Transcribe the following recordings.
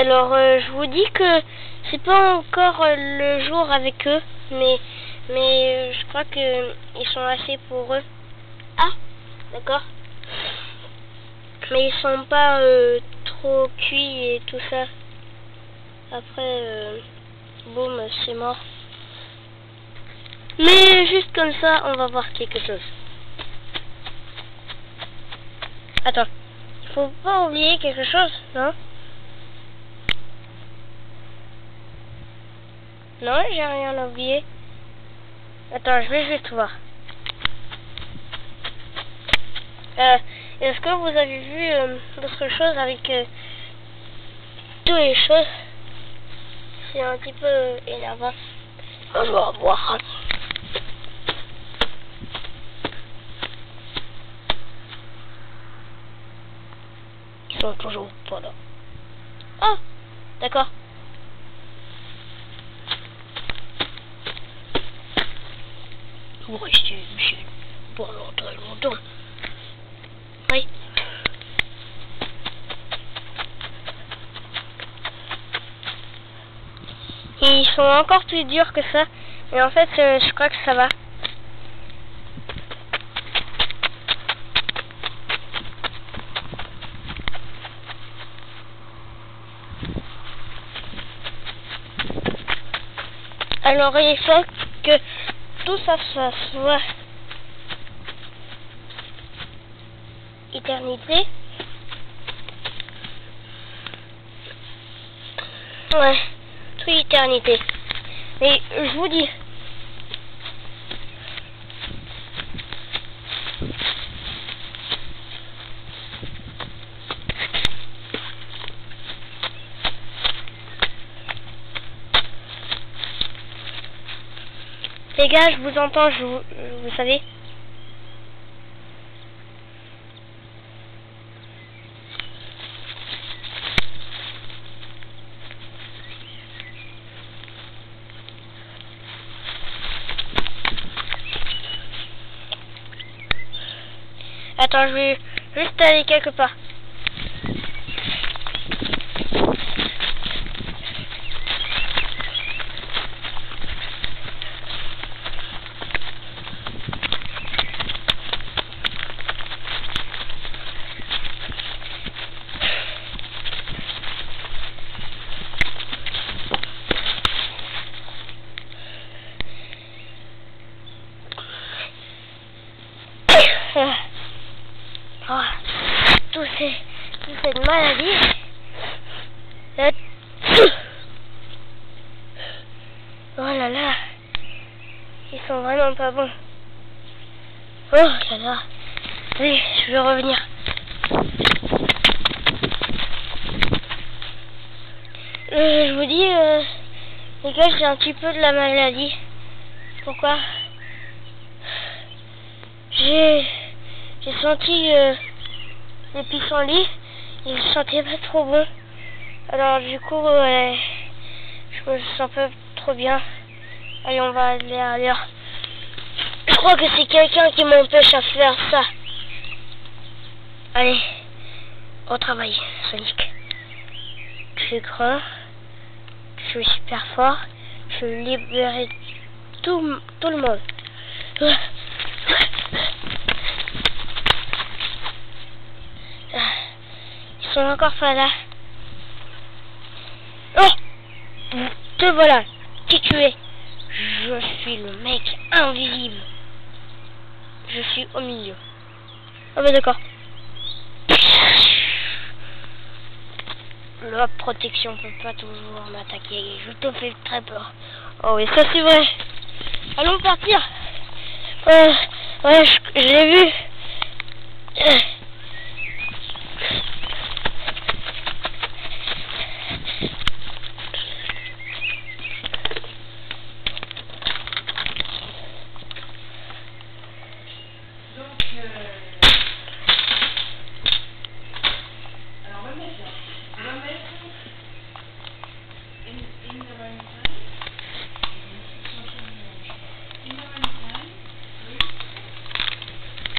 Alors, euh, je vous dis que c'est pas encore euh, le jour avec eux, mais mais euh, je crois que ils sont assez pour eux. Ah, d'accord. Mais ils sont pas trop cuits et tout ça. Après, boum, c'est mort. Mais juste comme ça, on va voir quelque chose. Attends, il faut pas oublier quelque chose, non? Non, j'ai rien oublié. Attends, je vais juste voir. Euh, Est-ce que vous avez vu euh, d'autres choses avec euh, toutes les choses? C'est un petit peu énervant. On va voir. Ils sont toujours pas là. Oh D'accord. Vous restez, monsieur, pendant très longtemps. Oui. Ils sont encore plus durs que ça. Mais en fait, euh, je crois que ça va. Alors il faut tout ça, soit éternité. Ouais, tout éternité. Mais je vous dis. Les gars, je vous entends, je vous, vous savez. Attends, je vais juste aller quelque part. Oh, tout ces, toute cette maladie. Euh, Oh là là. Ils sont vraiment pas bons. Oh là là. Oui, je vais revenir. Euh, je vous dis, euh, les gars, j'ai un petit peu de la maladie. Pourquoi? J'ai j'ai senti euh, les pissenlits, ils sentaient pas trop bon. Alors du coup, euh, je me sens pas trop bien. Allez, on va aller ailleurs. Je crois que c'est quelqu'un qui m'empêche à faire ça. Allez, au travail, Sonic. Suis grand, je suis super fort, je libérer tout, tout le monde. Ils sont encore pas là. Oh Te voilà Qui tu es? Je suis le mec invisible. Je suis au milieu. Ah bah d'accord. La protection peut pas toujours m'attaquer. Je te fais très peur. Oh oui, ça c'est vrai. Allons partir. Euh, ouais, je, l'ai vu. Euh. Donc, euh, alors on va mettre là. On va mettre in, in the runtime. In the runtime, oui.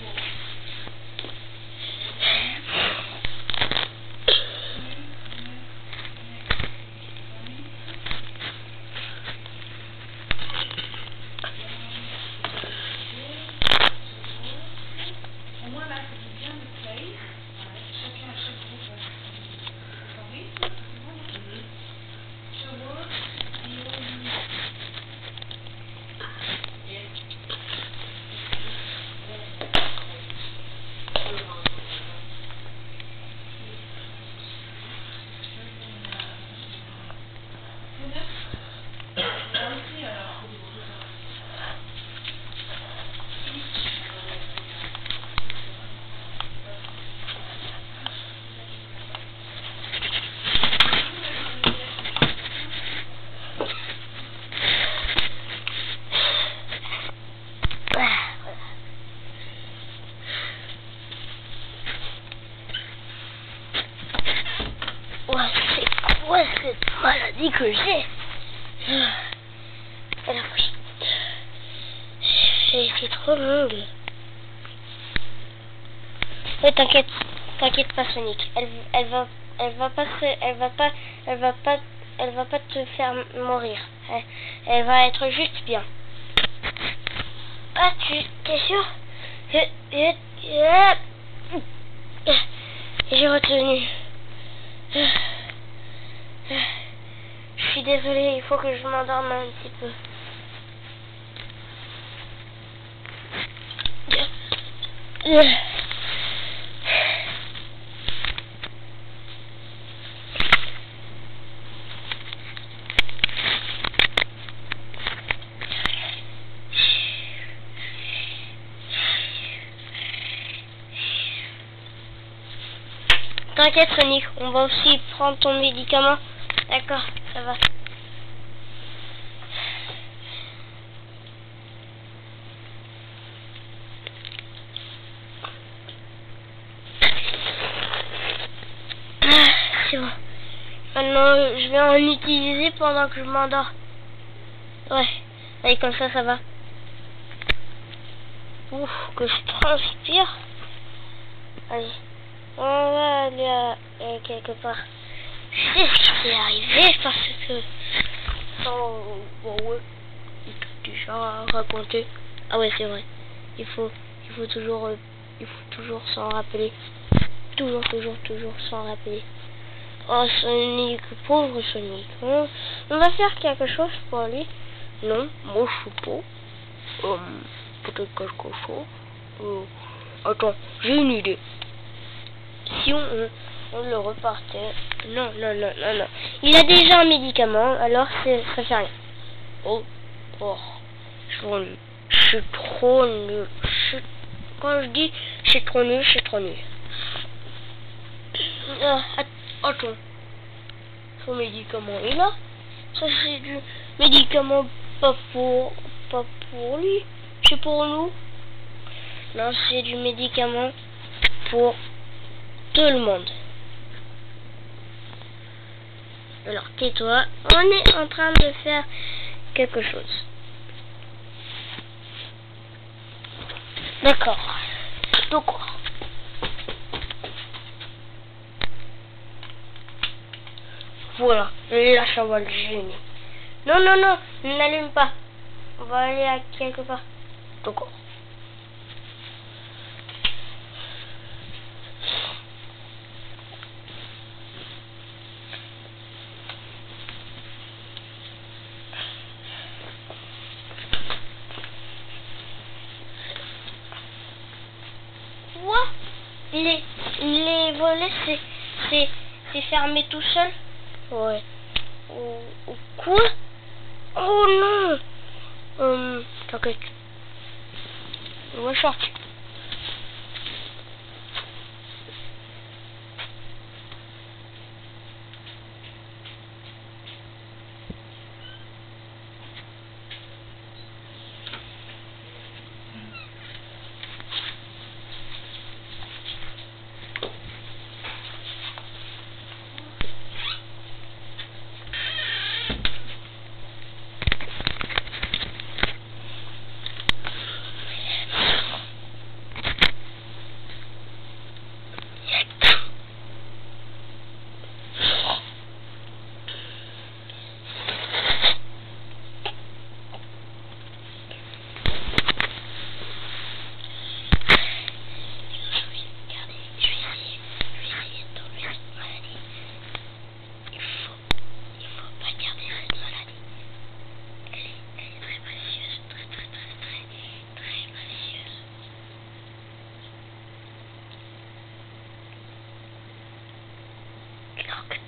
Bon. vois cette maladie que j'ai. Alors oui. C'est c'est trop longue. Ouais, t'inquiète, t'inquiète pas Sonic. Elle, elle va, elle va pas elle va pas, elle va pas, te faire mourir. Elle, va être juste bien. Ah, tu, t'es sûr? J'ai retenu. Je suis désolée, il faut que je m'endorme un petit peu. On va aussi prendre ton médicament. D'accord, ça va. Ah, c'est. Maintenant, je vais en utiliser pendant que je m'endors. Ouais, allez, comme ça, ça va. Ouf, que je transpire. Allez, on va aller à, quelque part. Je sais ce qui est arrivé parce que... Oh, bon, ouais. Il t'a déjà raconté. Ah ouais, c'est vrai. Il faut, il faut toujours, euh, il faut toujours s'en rappeler. Toujours, toujours, toujours s'en rappeler. Oh, Sonic, pauvre Sonic. hein. On va faire quelque chose pour lui. Non, moi je suis pas. Euh, Peut-être quelque chose. Euh, attends, j'ai une idée. Si on, le repartait. Non, non, non, non, non. Il a déjà un médicament, alors ça fait rien. Oh, oh, je. Je suis trop nul. Quand je dis je suis trop nul, je suis trop nul. Ah, att- attends. Son médicament est là. Ça c'est du médicament pas pour pas pour lui, c'est pour nous. Non, c'est du médicament pour tout le monde. Alors tais-toi, on est en train de faire quelque chose. D'accord. D'accord. Voilà, là ça va le gêner. Non, non, non, n'allume pas. On va aller à quelque part. D'accord. Quoi Les, volets, c'est, c'est, c'est fermé tout seul Ouais. Ou, ou quoi Oh non Hum, t'inquiète. On va sortir. talk.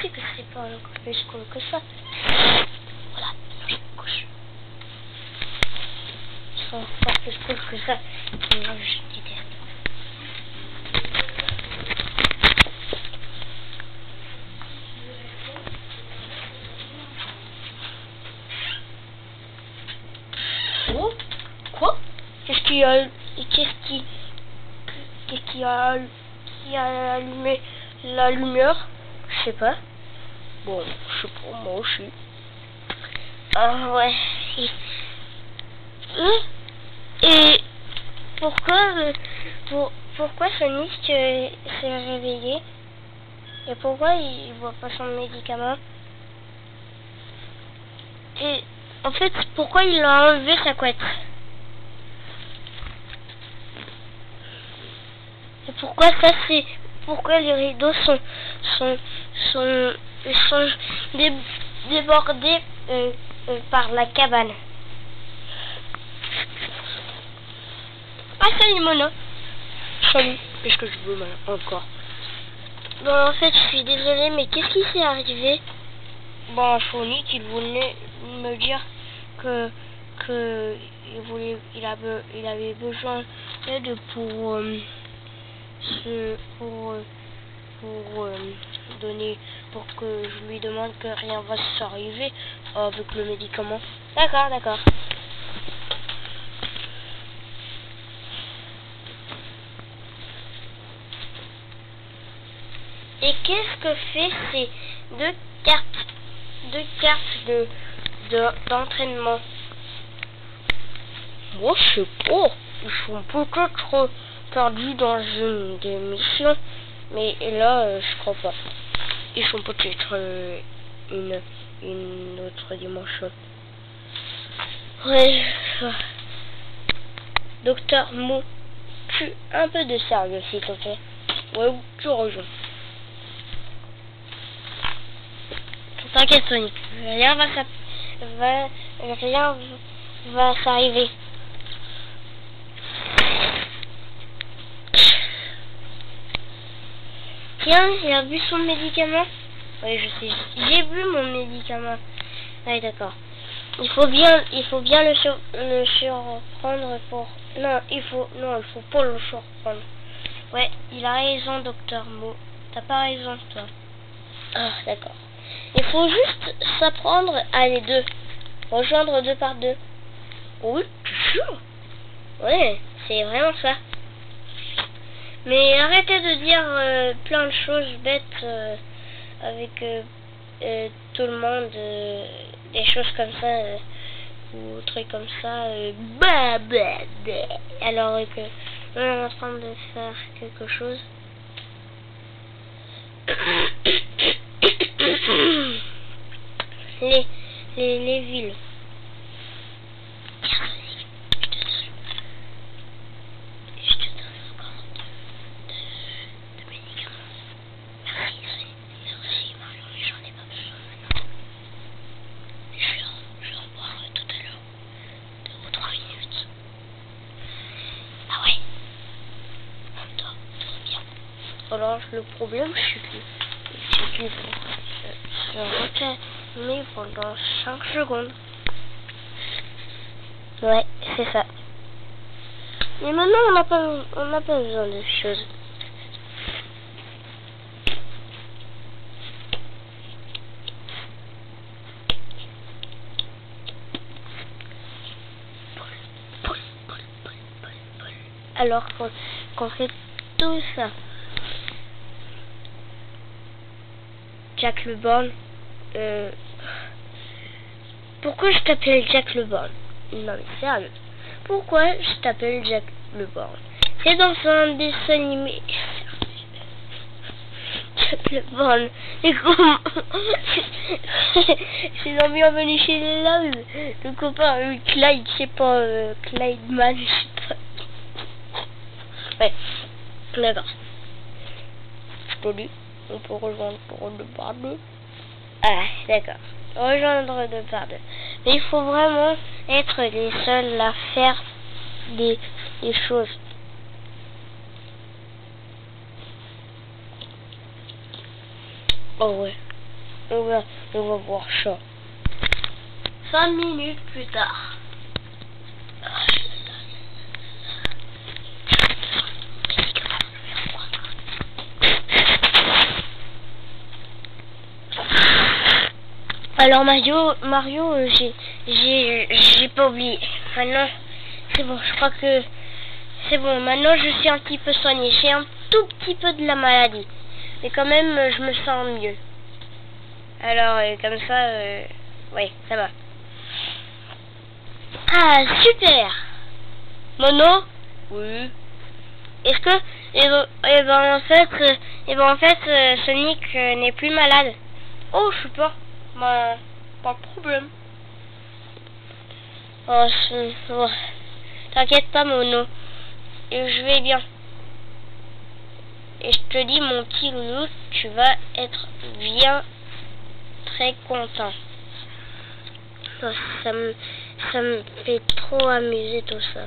Sais que c'est pas encore plus cool que ça. Voilà, maintenant je me couche. Ils sont encore plus cool que ça. Maintenant je déteste. Oh Quoi? Qu'est-ce qui a... Qu'est-ce qui... Qu'est-ce qui a... Qui a allumé la lumière? Sais pas. Bon, je sais pas, moi aussi. Ah ouais. Et, Et pourquoi... euh, Pour, pourquoi Sonic euh, s'est réveillé? Et pourquoi il voit pas son médicament? Et en fait, pourquoi il a enlevé sa couette? Et pourquoi ça c'est pourquoi les rideaux sont sont sont sont dé- débordés euh, euh, par la cabane. Ah salut Mona Salut Qu'est-ce que je veux maintenant encore? Bon en fait je suis désolée mais qu'est-ce qui s'est arrivé? Bon Sonic il voulait me dire que que il voulait il avait il avait besoin d'aide pour euh, ce pour euh, pour euh, donner pour que je lui demande que rien va s'arriver avec le médicament. D'accord, d'accord. Et qu'est-ce que fait ces deux cartes deux cartes de de- d'entraînement? Moi je sais pas. Ils sont peut-être perdus dans une des missions, mais là euh, je crois pas. Ils sont peut-être euh, une une autre dimension. Ouais. Docteur Mo, tu un peu de sérieux s'il te plaît. Ouais, tu raison. T'inquiète Sonic, rien va va rien va s'arriver. Tiens, il a bu son médicament. Oui, je sais. J'ai bu mon médicament. Oui, d'accord. Il faut bien, il faut bien le, sur, surprendre pour. Non, il faut, non, il faut pas le surprendre. Ouais, il a raison, docteur Mo. T'as pas raison, toi. Ah, d'accord. Il faut juste s'apprendre à les deux. Rejoindre deux par deux. Oui, tu sûr Ouais, c'est vraiment ça. Mais arrêtez de dire euh, plein de choses bêtes euh, avec euh, euh, tout le monde, euh, des choses comme ça, euh, ou trucs comme ça. bah, bah, bah. Alors que on est en train de faire quelque chose. les, les, les villes. Tiens, je te donne. Je te donne encore de, de, de médicaments. Merci, merci Marion, mais j'en ai pas besoin maintenant. Je vais en, je vais en boire euh, tout à l'heure. Deux ou trois minutes. Ah ouais On dort, tout bien. Alors le problème c'est que se retenir pendant 5 secondes. Ouais, c'est ça. Mais maintenant on n'a pas on pas besoin de choses. Alors qu'on fait tout ça. Jack le Born. Euh... Pourquoi je t'appelle Jack le Born Non mais sérieux. Pourquoi je t'appelle Jack le Born C'est dans un dessin animé. Jack le Born. Et comment C'est dans Bienvenue chez Loves. Le copain euh, Clyde, je sais pas, euh, Clyde Man, je sais pas. Ouais, d'accord. Je dis, on peut rejoindre pour deux par deux. Ah, d'accord. Rejoindre deux par deux. Mais il faut vraiment être les seuls à faire des, des choses. Oh ouais. On va, on va voir ça. Cinq minutes plus tard. Alors Mario, Mario, euh, j'ai, j'ai, j'ai pas oublié. Maintenant, c'est bon. Je crois que c'est bon. Maintenant, je suis un petit peu soigné. J'ai un tout petit peu de la maladie, mais quand même, euh, je me sens mieux. Alors, euh, comme ça, ouais, ça va. Ah, super. Mono? Oui. Est-ce que, eh ben, eh ben, en fait, euh, eh ben, en fait, Sonic n'est plus malade? Oh, je sais pas. Pas de problème. Oh. T'inquiète pas, Mono. Je vais bien. Et je te dis, mon petit loulou, tu vas être bien très content. Oh, ça me, ça me fait trop amuser tout ça.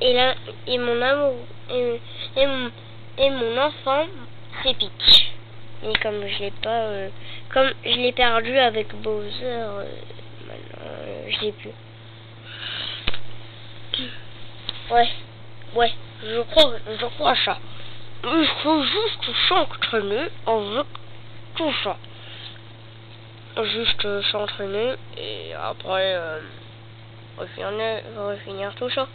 Et là, et mon amour, et, mon, et mon enfant, c'est Peach. Et comme je l'ai pas, euh, comme je l'ai perdu avec Bowser, euh, je l'ai plus. Ouais, ouais, je crois, je crois ça. Il faut juste s'entraîner avec tout ça. Juste s'entraîner et après euh, refinir, refinir tout ça.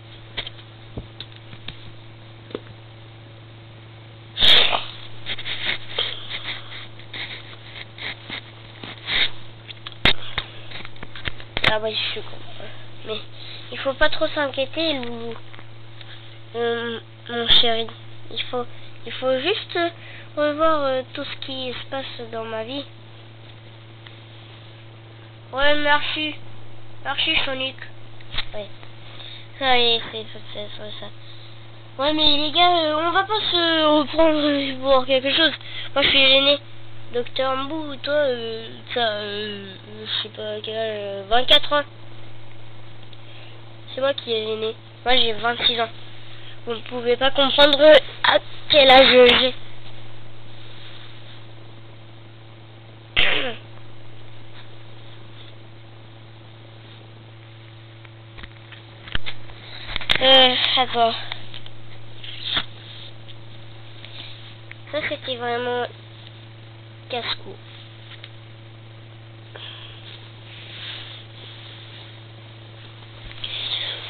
Ah ouais, je comprends. Mais il faut pas trop s'inquiéter, mon chéri. Il faut, il faut juste euh, revoir euh, tout ce qui se passe dans ma vie. Ouais, merci. Merci, Sonic. Ouais. Ça y est, c'est ça. Ouais, mais les gars, euh, on va pas se reprendre pour quelque chose. Moi, je suis gêné. Docteur Mbou, toi, euh, t'as, euh, je sais pas quel âge, euh, 24 ans. C'est moi qui ai gêné. Moi, j'ai 26 ans. Vous ne pouvez pas comprendre à quel âge j'ai. Euh, attends. Ça, c'était vraiment casse-cou.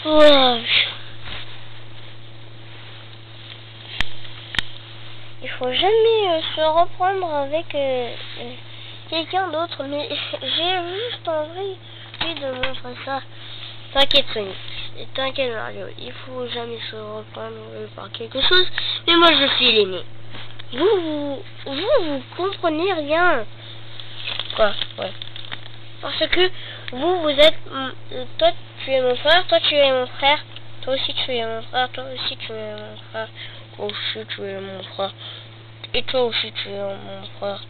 Wow. Il faut jamais euh, se reprendre avec euh, euh, quelqu'un d'autre, mais j'ai juste envie de montrer ça. T'inquiète Sonic, t'inquiète Mario, il faut jamais se reprendre par quelque chose, mais moi je suis l'aîné. Vous, vous, vous, comprenez rien. Quoi. Parce que vous, vous êtes... euh, Toi, tu es mon frère, toi, tu es mon frère. Toi aussi, tu es mon frère, toi aussi, tu es mon frère. Toi aussi, tu es mon frère. Et toi aussi, tu es mon frère.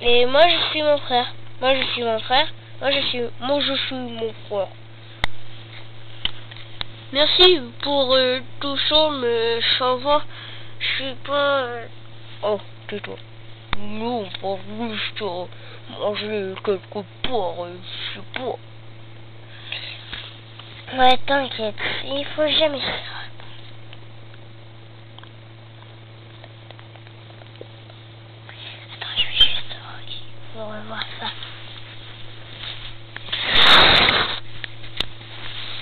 Et moi, je suis mon frère. Moi, je suis mon frère. Moi, je suis... Moi, je suis mon frère. Merci pour euh, tout ça, mais ça va. Je suis pas... euh, Oh, tais-toi. Non, pas juste euh, manger quelque part, euh, je sais pas. Ouais, t'inquiète, il faut jamais répondre. Attends, je vais juste ok, pour revoir ça.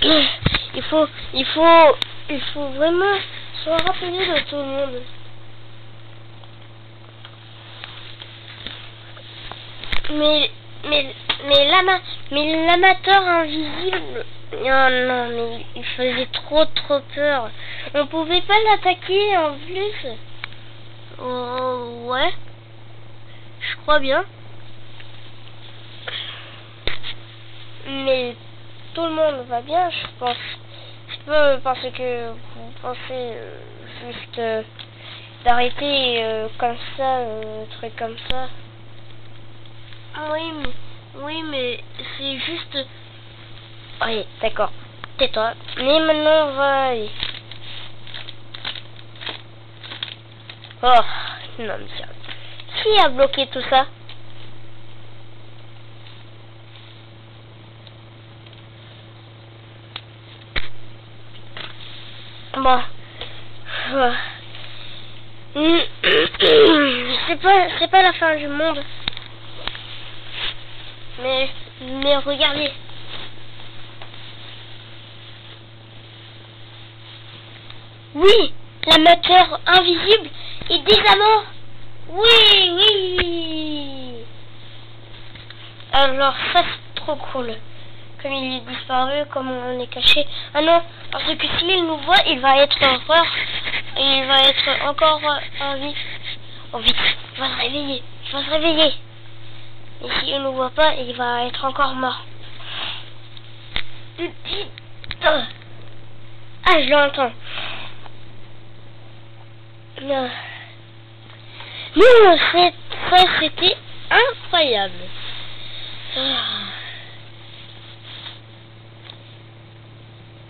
Il faut, il faut, il faut vraiment se rappeler de tout le monde. Mais, mais, mais l'ama, mais l'amateur invisible, oh non, mais il faisait trop, trop peur. On pouvait pas l'attaquer en plus. Oh, ouais. Je crois bien. Mais tout le monde va bien, je pense. Je peux parce que vous pensez euh, juste euh, d'arrêter euh, comme ça, euh, truc comme ça. Oui, mais, oui, mais c'est juste. Oui, d'accord. Tais-toi. Mais maintenant, on va aller. Oh, non, sérieux. Qui a bloqué tout ça? C'est pas, c'est pas la fin du monde. Mais, mais regardez. Oui, l'amateur invisible est désamant. Oui, oui. Alors ça c'est trop cool. Comme il est disparu, comme on est caché. Ah non, parce que s'il nous voit, il va être horreur. Et il va être encore en vie. Oh vite, il va se réveiller. Il va se réveiller. Et s'il ne nous voit pas, il va être encore mort. Ah, je l'entends. Non. Non, c'est- ça c'était incroyable. Ah.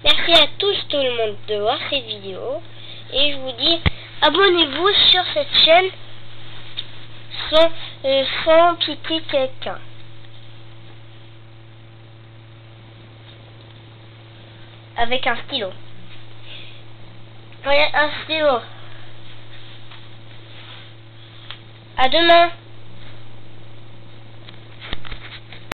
Merci à tous tout le monde de voir cette vidéo. Et je vous dis, abonnez-vous sur cette chaîne sans, euh, sans quelqu'un. Avec un stylo. Regarde, un stylo. À demain.